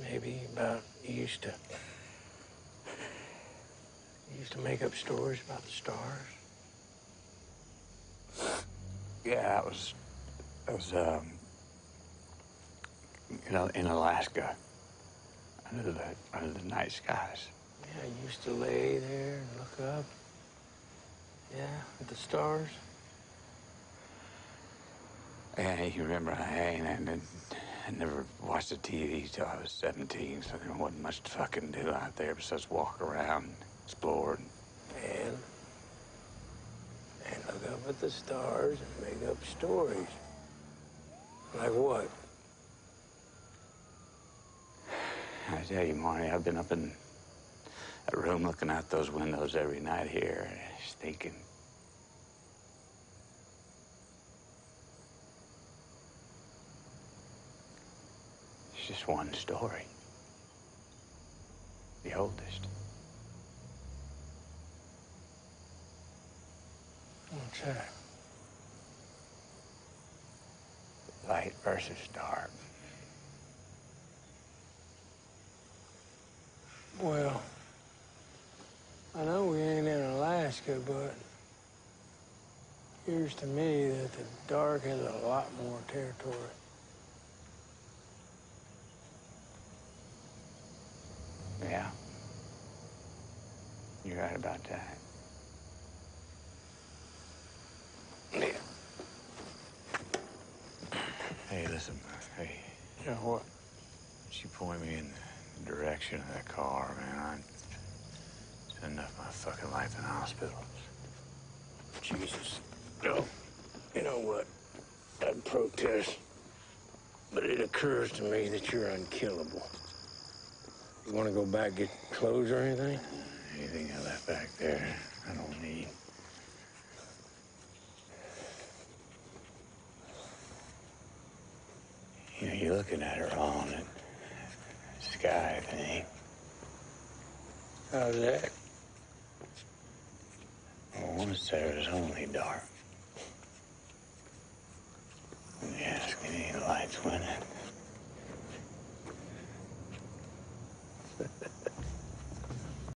maybe, about you used to. You used to make up stories about the stars. Yeah, it was. It was, um. You know, in Alaska. Under the, under the night skies. Yeah, you used to lay there and look up. Yeah, at the stars. Yeah, you remember I ain't, and and I never watched the TV till I was 17, so there wasn't much to fucking do out there besides walk around, explore. And, and look up at the stars and make up stories. Like what? I tell you, Marty, I've been up in that room looking out those windows every night here, just thinking. Just one story. The oldest. What's that? Light versus dark. Well, I know we ain't in Alaska, but it appears to me that the dark has a lot more territory. Yeah. You're right about that. Yeah. Hey, listen, hey, Yeah, what? you point me in the direction of that car, man? I spent enough of my fucking life in hospitals. Jesus. No. You know what? I'd protest. But it occurs to me that you're unkillable. You want to go back get clothes or anything? Anything I left back there, I don't need. You know, you're looking at her wrong. That sky thing. How's that? Well, once there was only dark.